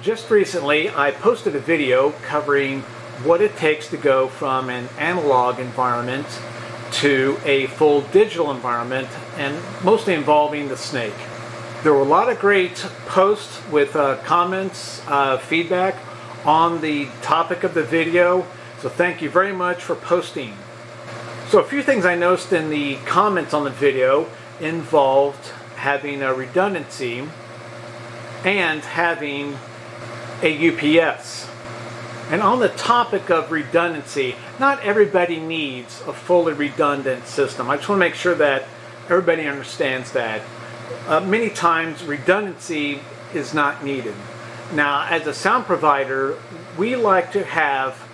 Just recently, I posted a video covering what it takes to go from an analog environment to a full digital environment and mostly involving the snake. There were a lot of great posts with uh, comments, uh, feedback on the topic of the video, so thank you very much for posting. So a few things I noticed in the comments on the video involved having a redundancy and having a UPS. And on the topic of redundancy, not everybody needs a fully redundant system. I just want to make sure that everybody understands that. Uh, many times redundancy is not needed. Now, as a sound provider, we like to have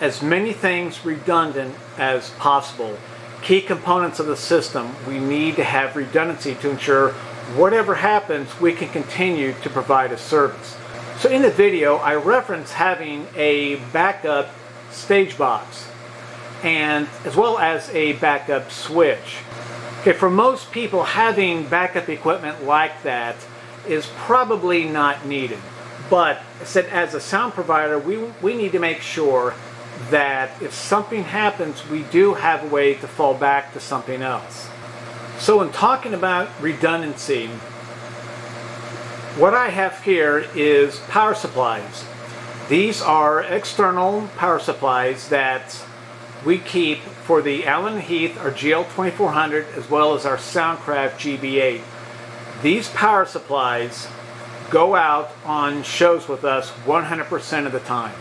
as many things redundant as possible. Key components of the system, we need to have redundancy to ensure whatever happens, we can continue to provide a service. So in the video, I reference having a backup stage box and as well as a backup switch. Okay, for most people, having backup equipment like that is probably not needed. But said as a sound provider, we, we need to make sure that if something happens, we do have a way to fall back to something else. So in talking about redundancy, what I have here is power supplies. These are external power supplies that we keep for the Allen Heath, our GL2400, as well as our Soundcraft GB8. These power supplies go out on shows with us 100% of the time.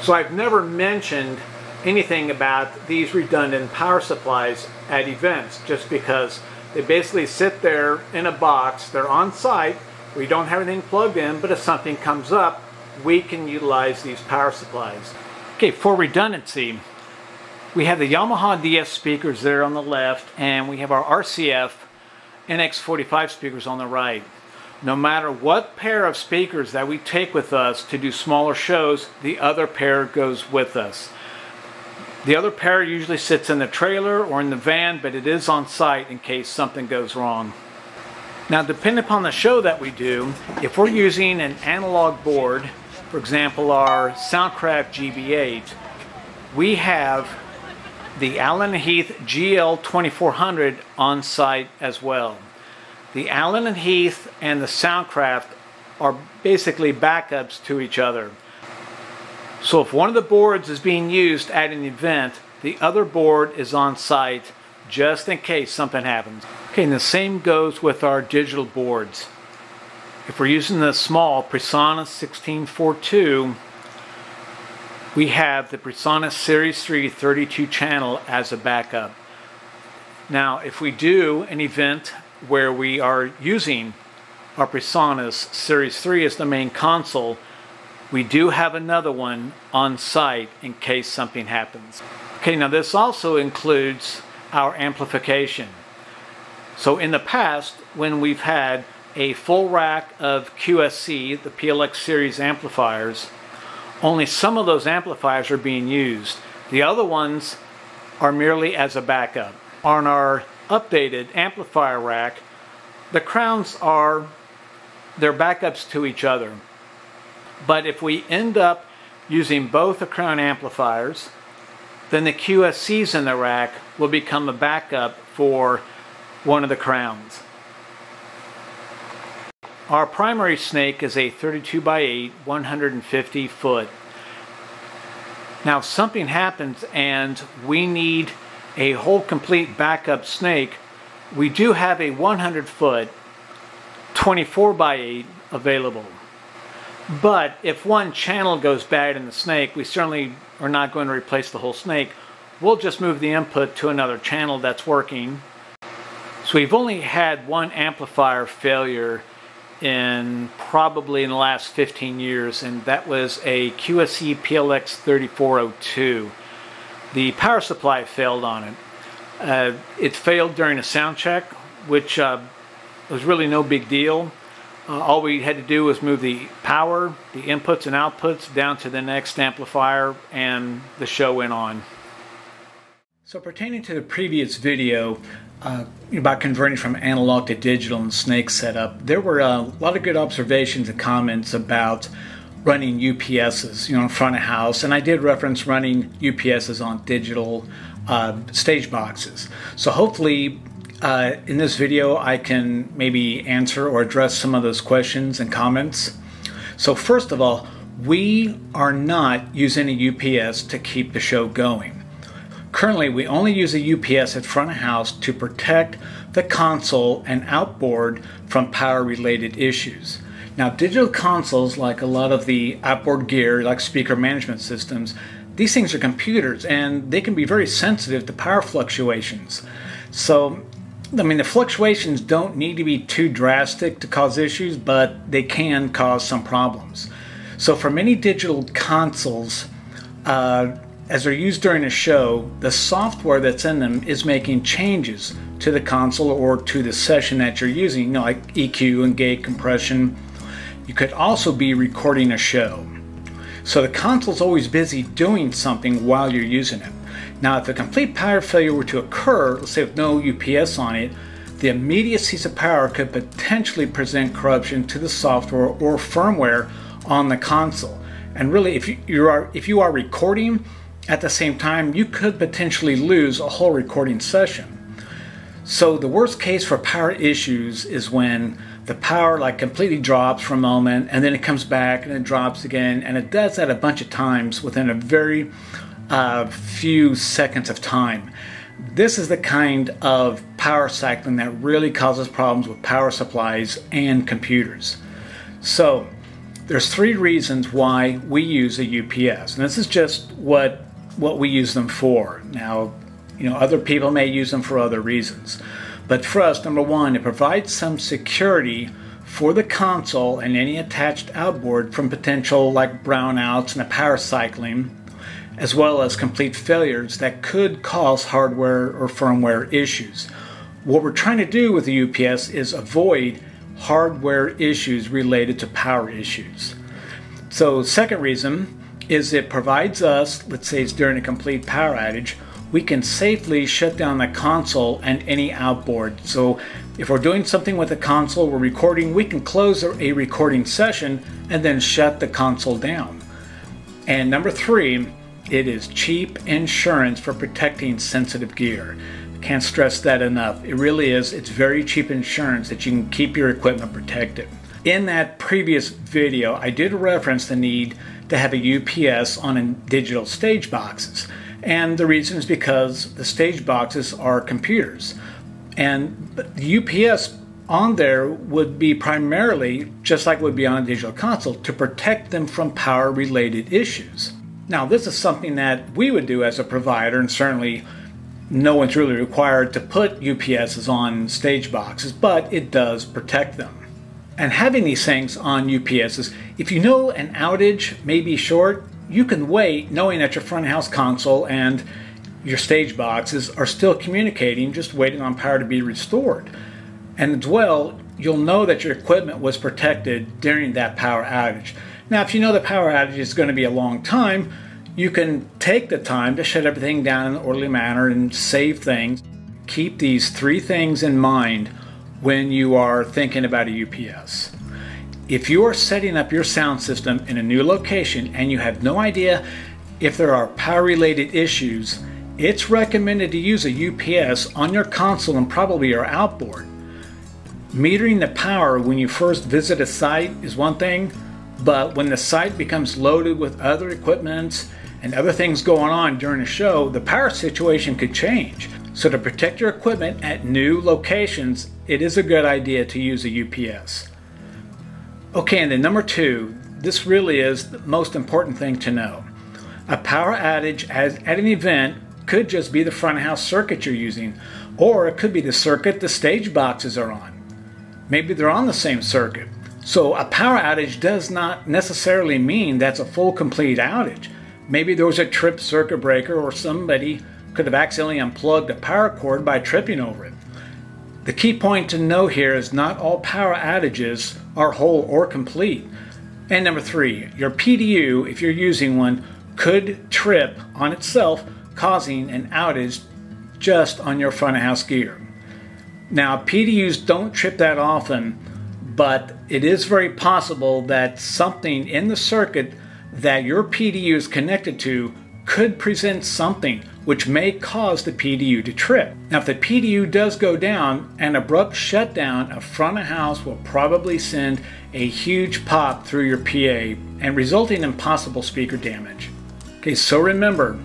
So I've never mentioned anything about these redundant power supplies at events just because they basically sit there in a box, they're on site, we don't have anything plugged in, but if something comes up, we can utilize these power supplies. Okay, for redundancy, we have the Yamaha DS speakers there on the left, and we have our RCF NX45 speakers on the right. No matter what pair of speakers that we take with us to do smaller shows, the other pair goes with us. The other pair usually sits in the trailer or in the van, but it is on site in case something goes wrong. Now, depending upon the show that we do, if we're using an analog board, for example, our Soundcraft GB8, we have the Allen & Heath GL2400 on site as well. The Allen and Heath and the Soundcraft are basically backups to each other. So if one of the boards is being used at an event, the other board is on site just in case something happens. Okay, and the same goes with our digital boards. If we're using the small Presonus 1642, we have the Presonus Series 3 32 channel as a backup. Now, if we do an event where we are using our Presonus Series 3 as the main console, we do have another one on site in case something happens. Okay, now this also includes our amplification. So in the past, when we've had a full rack of QSC, the PLX series amplifiers, only some of those amplifiers are being used. The other ones are merely as a backup. On our updated amplifier rack, the crowns are they're backups to each other. But if we end up using both the crown amplifiers, then the QSCs in the rack will become a backup for one of the crowns. Our primary snake is a 32 by 8, 150 foot. Now something happens and we need a whole complete backup snake, we do have a 100 foot 24 by 8 available. But if one channel goes bad in the snake, we certainly are not going to replace the whole snake. We'll just move the input to another channel that's working. So we've only had one amplifier failure in probably in the last 15 years, and that was a QSC PLX 3402. The power supply failed on it. Uh, it failed during a sound check, which uh, was really no big deal. Uh, all we had to do was move the power, the inputs and outputs down to the next amplifier and the show went on. So pertaining to the previous video uh, about converting from analog to digital in Snake setup, there were a lot of good observations and comments about running UPSs, you know, in front of house, and I did reference running UPSs on digital uh, stage boxes. So hopefully uh, in this video I can maybe answer or address some of those questions and comments. So first of all, we are not using a UPS to keep the show going. Currently, we only use a UPS at front of house to protect the console and outboard from power related issues. Now, digital consoles, like a lot of the outboard gear, like speaker management systems, these things are computers and they can be very sensitive to power fluctuations. So, I mean, the fluctuations don't need to be too drastic to cause issues, but they can cause some problems. So, for many digital consoles, uh, as they're used during a show, the software that's in them is making changes to the console or to the session that you're using, you know, like EQ and gate compression. You could also be recording a show. So the console's always busy doing something while you're using it. Now, if a complete power failure were to occur, let's say with no UPS on it, the immediacies of power could potentially present corruption to the software or firmware on the console. And really, if you are if you are recording at the same time, you could potentially lose a whole recording session. So the worst case for power issues is when the power like completely drops for a moment and then it comes back and it drops again and it does that a bunch of times within a very uh, few seconds of time. This is the kind of power cycling that really causes problems with power supplies and computers. So there's three reasons why we use a UPS. And this is just what what we use them for. Now, you know, other people may use them for other reasons. But for us, number one, it provides some security for the console and any attached outboard from potential like brownouts and a power cycling, as well as complete failures that could cause hardware or firmware issues. What we're trying to do with the UPS is avoid hardware issues related to power issues. So, second reason is it provides us, let's say it's during a complete power outage, we can safely shut down the console and any outboard. So if we're doing something with the console, we're recording, we can close a recording session and then shut the console down. And number three, it is cheap insurance for protecting sensitive gear. Can't stress that enough. It really is. It's very cheap insurance that you can keep your equipment protected. In that previous video, I did reference the need to have a UPS on digital stage boxes. And the reason is because the stage boxes are computers. And the UPS on there would be primarily, just like would be on a digital console, to protect them from power related issues. Now, this is something that we would do as a provider, and certainly no one's really required to put UPSs on stage boxes, but it does protect them. And having these things on UPSs, if you know an outage may be short, you can wait knowing that your front house console and your stage boxes are still communicating, just waiting on power to be restored. And as well, you'll know that your equipment was protected during that power outage. Now, if you know the power outage is going to be a long time, you can take the time to shut everything down in an orderly manner and save things. Keep these three things in mind when you are thinking about a UPS. If you are setting up your sound system in a new location and you have no idea if there are power related issues, it's recommended to use a UPS on your console and probably your outboard. Metering the power when you first visit a site is one thing, but when the site becomes loaded with other equipment and other things going on during a show, the power situation could change. So, to protect your equipment at new locations, it is a good idea to use a UPS. Okay, and then number two, this really is the most important thing to know. A power outage at an event could just be the front house circuit you're using, or it could be the circuit the stage boxes are on. Maybe they're on the same circuit. So, a power outage does not necessarily mean that's a full complete outage. Maybe there was a trip circuit breaker or somebody could have accidentally unplugged a power cord by tripping over it. The key point to know here is not all power outages are whole or complete. And number three, your PDU, if you're using one, could trip on itself, causing an outage just on your front of house gear. Now, PDUs don't trip that often, but it is very possible that something in the circuit that your PDU is connected to could present something which may cause the PDU to trip. Now, if the PDU does go down, an abrupt shutdown of front of house will probably send a huge pop through your PA and resulting in possible speaker damage. Okay, so remember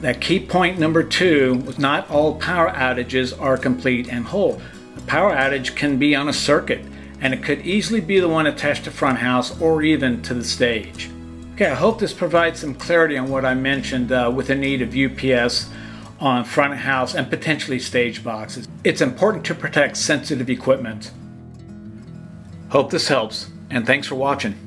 that key point number two was not all power outages are complete and whole. A power outage can be on a circuit and it could easily be the one attached to front house or even to the stage. Okay, I hope this provides some clarity on what I mentioned uh, with the need of UPS on front house and potentially stage boxes. It's important to protect sensitive equipment. Hope this helps, and thanks for watching.